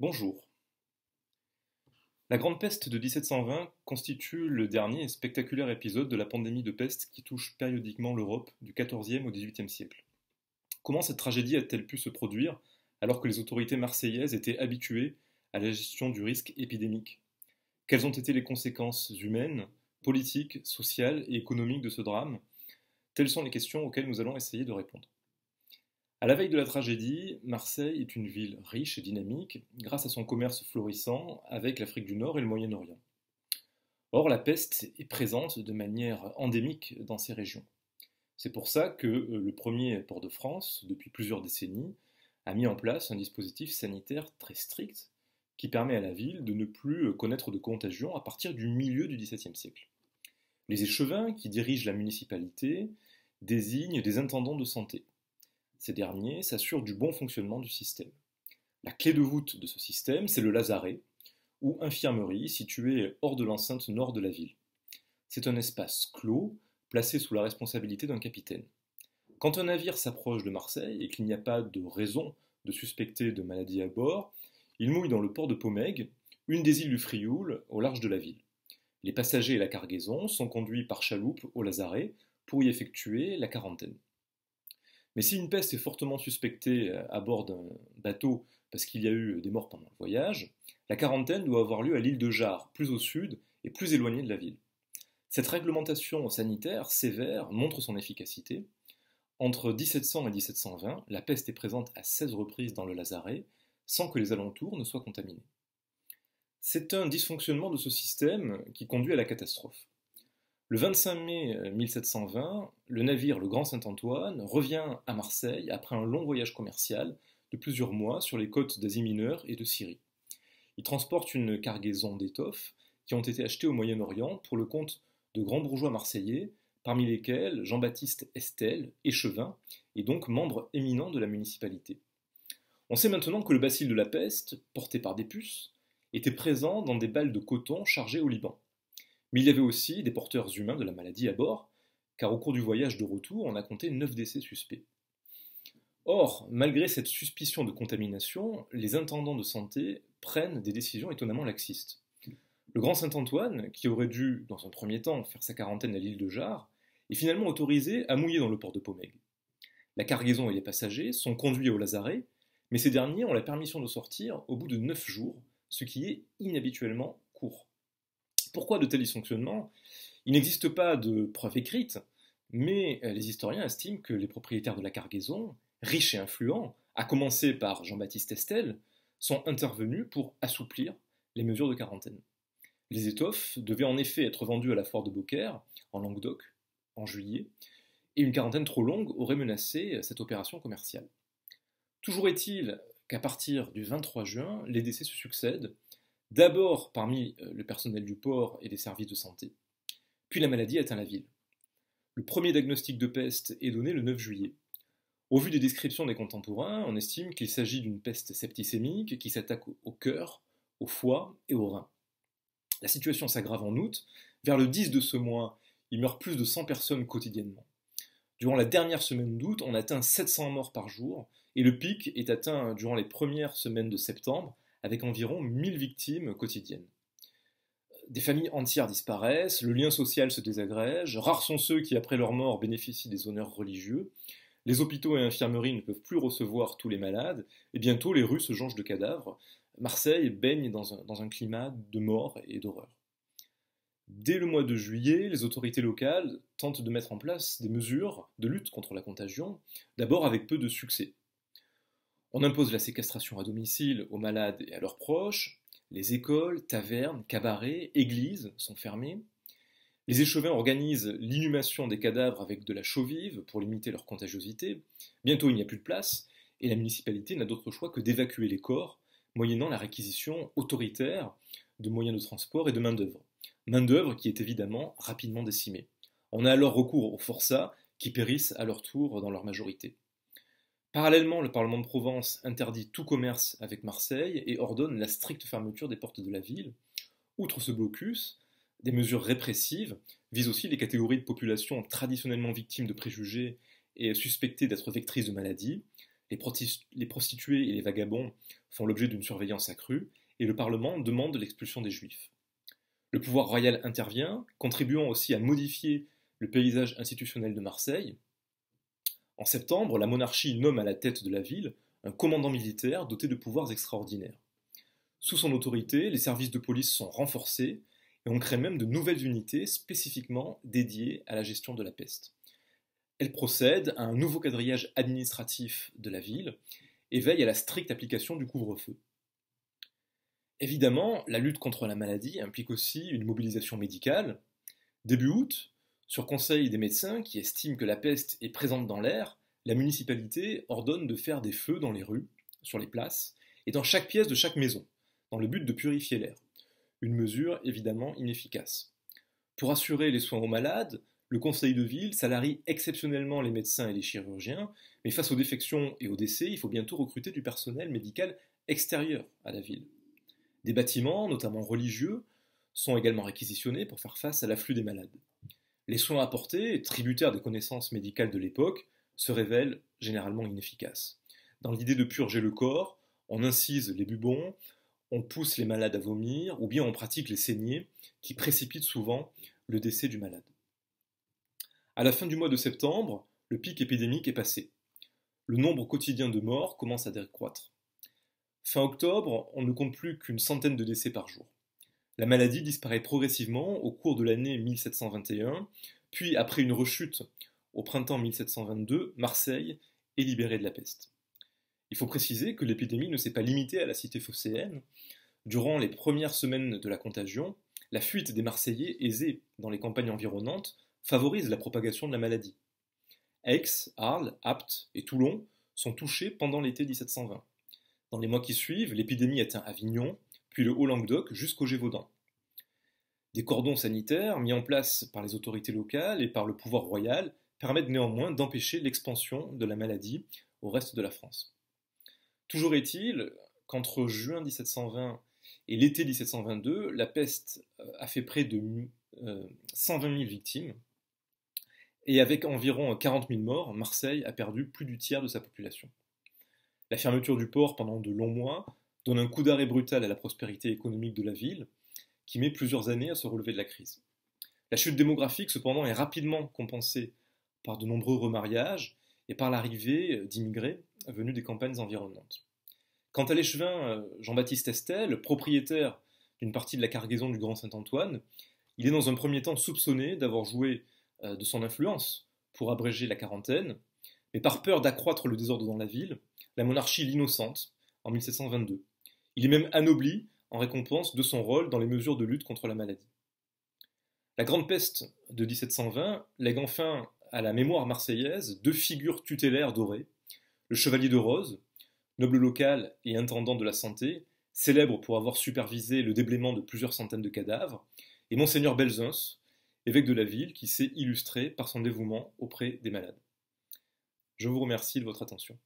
Bonjour. La Grande Peste de 1720 constitue le dernier et spectaculaire épisode de la pandémie de peste qui touche périodiquement l'Europe du XIVe au XVIIIe siècle. Comment cette tragédie a-t-elle pu se produire alors que les autorités marseillaises étaient habituées à la gestion du risque épidémique? Quelles ont été les conséquences humaines, politiques, sociales et économiques de ce drame? Telles sont les questions auxquelles nous allons essayer de répondre. À la veille de la tragédie, Marseille est une ville riche et dynamique grâce à son commerce florissant avec l'Afrique du Nord et le Moyen-Orient. Or, la peste est présente de manière endémique dans ces régions. C'est pour ça que euh, le premier port de France, depuis plusieurs décennies, a mis en place un dispositif sanitaire très strict qui permet à la ville de ne plus connaître de contagion à partir du milieu du XVIIe siècle. Les échevins qui dirigent la municipalité désignent des intendants de santé. Ces derniers s'assurent du bon fonctionnement du système. La clé de voûte de ce système, c'est le lazaret, ou infirmerie située hors de l'enceinte nord de la ville. C'est un espace clos, placé sous la responsabilité d'un capitaine. Quand un navire s'approche de Marseille et qu'il n'y a pas de raison de suspecter de maladie à bord, il mouille dans le port de Pomègue, une des îles du Frioul, au large de la ville. Les passagers et la cargaison sont conduits par chaloupe au lazaret pour y effectuer la quarantaine. Mais si une peste est fortement suspectée euh, à bord d'un bateau parce qu'il y a eu des morts pendant le voyage, la quarantaine doit avoir lieu à l'île de Jarre, plus au sud et plus éloignée de la ville. Cette réglementation sanitaire sévère montre son efficacité. Entre 1700 et 1720, la peste est présente à 16 reprises dans le Lazaret, sans que les alentours ne soient contaminés. C'est un dysfonctionnement de ce système qui conduit à la catastrophe. Le 25 mai 1720, euh, le navire le Grand Saint-Antoine revient à Marseille après un long voyage commercial de plusieurs mois sur les côtes d'Asie mineure et de Syrie. Il transporte une cargaison d'étoffes qui ont été achetées au Moyen-Orient pour le compte de grands bourgeois marseillais, parmi lesquels Jean-Baptiste Estel, échevin, et donc membre éminent de la municipalité. On sait maintenant que le bacille de la peste, porté par des puces, était présent dans des balles de coton chargées au Liban. Mais il y avait aussi des porteurs humains de la maladie à bord, car au cours du voyage de retour, on a compté 9 décès suspects. Or, malgré cette suspicion de contamination, les intendants de santé prennent des décisions étonnamment laxistes. Le grand Saint-Antoine, qui aurait dû, dans un premier temps, faire sa quarantaine à l'île de Jarre, est finalement autorisé à mouiller dans le port de Pomègue. La cargaison et les passagers sont conduits au Lazaret, mais ces derniers ont la permission de sortir au bout de 9 jours, ce qui est inhabituellement court. Pourquoi de tels dysfonctionnements Il n'existe pas de preuves écrites, mais euh, les historiens estiment que les propriétaires de la cargaison, riches et influents, à commencer par Jean-Baptiste Estel, sont intervenus pour assouplir les mesures de quarantaine. Les étoffes devaient en effet être vendues à la foire de Beaucaire, en Languedoc, en juillet, et une quarantaine trop longue aurait menacé cette opération commerciale. Toujours est-il qu'à partir du 23 juin, les décès se succèdent, D'abord parmi euh, le personnel du port et des services de santé, puis la maladie atteint la ville. Le premier diagnostic de peste est donné le 9 juillet. Au vu des descriptions des contemporains, on estime qu'il s'agit d'une peste septicémique qui s'attaque au cœur, au foie et au rein. La situation s'aggrave en août. Vers le 10 de ce mois, il meurt plus de 100 personnes quotidiennement. Durant la dernière semaine d'août, on atteint 700 morts par jour, et le pic est atteint durant les premières semaines de septembre, avec environ 1000 victimes quotidiennes. Des familles entières disparaissent, le lien social se désagrège, rares sont ceux qui, après leur mort, bénéficient des honneurs religieux, les hôpitaux et infirmeries ne peuvent plus recevoir tous les malades, et bientôt les rues se jonchent de cadavres. Marseille baigne dans un, dans un climat de mort et d'horreur. Dès le mois de juillet, les autorités locales tentent de mettre en place des mesures de lutte contre la contagion, d'abord avec peu de succès. On impose la séquestration à domicile aux malades et à leurs proches, les écoles, tavernes, cabarets, églises sont fermées, les échevins organisent l'inhumation des cadavres avec de la chaux vive pour limiter leur contagiosité, bientôt il n'y a plus de place, et la municipalité n'a d'autre choix que d'évacuer les corps, moyennant la réquisition autoritaire de moyens de transport et de main-d'œuvre. Main-d'œuvre qui est évidemment rapidement décimée. On a alors recours aux forçats qui périssent à leur tour dans leur majorité. Parallèlement, le Parlement de Provence interdit tout commerce avec Marseille et ordonne la stricte fermeture des portes de la ville. Outre ce blocus, des mesures répressives visent aussi les catégories de population traditionnellement victimes de préjugés et suspectées d'être vectrices de maladies, les, prostituées et les vagabonds font l'objet d'une surveillance accrue, et le Parlement demande l'expulsion des Juifs. Le pouvoir royal intervient, contribuant aussi à modifier le paysage institutionnel de Marseille. En septembre, la monarchie nomme à la tête de la ville un commandant militaire doté de pouvoirs extraordinaires. Sous son autorité, les services de police sont renforcés et on crée même de nouvelles unités spécifiquement dédiées à la gestion de la peste. Elle procède à un nouveau quadrillage administratif de la ville et veille à la stricte application du couvre-feu. Évidemment, la lutte contre la maladie implique aussi une mobilisation médicale. Début août, sur conseil des médecins qui estiment que la peste est présente dans l'air, la municipalité ordonne de faire des feux dans les rues, sur les places, et dans chaque pièce de chaque maison, dans le but de purifier l'air. Une mesure évidemment inefficace. Pour assurer les soins aux malades, le conseil de ville salarie exceptionnellement les médecins et les chirurgiens, mais face aux défections et aux décès, il faut bientôt recruter du personnel médical extérieur à la ville. Des bâtiments, notamment religieux, sont également réquisitionnés pour faire face à l'afflux des malades. Les soins apportés, tributaires des connaissances médicales de l'époque, se révèlent généralement inefficaces. Dans l'idée de purger le corps, on incise les bubons, on pousse les malades à vomir, ou bien on pratique les saignées, qui précipitent souvent le décès du malade. À la fin du mois de septembre, le pic épidémique est passé. Le nombre quotidien de morts commence à décroître. Fin octobre, on ne compte plus qu'une centaine de décès par jour. La maladie disparaît progressivement au cours de l'année 1721, puis après une rechute au printemps 1722, Marseille est libérée de la peste. Il faut préciser que l'épidémie ne s'est pas limitée à la cité phocéenne. Durant les premières semaines de la contagion, la fuite des Marseillais aisés dans les campagnes environnantes favorise la propagation de la maladie. Aix, Arles, Apt et Toulon sont touchés pendant l'été 1720. Dans les mois qui suivent, l'épidémie atteint Avignon, puis le Haut-Languedoc jusqu'au Gévaudan. Des cordons sanitaires mis en place par les autorités locales et par le pouvoir royal permettent néanmoins d'empêcher l'expansion de la maladie au reste de la France. Toujours est-il qu'entre juin 1720 et l'été 1722, la peste a fait près de 120 000 victimes, et avec environ 40 000 morts, Marseille a perdu plus du tiers de sa population. La fermeture du port pendant de longs mois donne un coup d'arrêt brutal à la prospérité économique de la ville, qui met plusieurs années à se relever de la crise. La chute démographique, cependant, est rapidement compensée par de nombreux remariages et par l'arrivée d'immigrés venus des campagnes environnantes. Quant à l'échevin euh, Jean-Baptiste Estel, propriétaire d'une partie de la cargaison du Grand Saint-Antoine, il est dans un premier temps soupçonné d'avoir joué euh, de son influence pour abréger la quarantaine, mais par peur d'accroître le désordre dans la ville, la monarchie l'innocente en 1722. Il est même anobli en récompense de son rôle dans les mesures de lutte contre la maladie. La Grande Peste de 1720 lègue enfin à la mémoire marseillaise deux figures tutélaires dorées, le Chevalier de Rose, noble local et intendant de la santé, célèbre pour avoir supervisé le déblaiement de plusieurs centaines de cadavres, et Monseigneur Belzunce, évêque de la ville, qui s'est illustré par son dévouement auprès des malades. Je vous remercie de votre attention.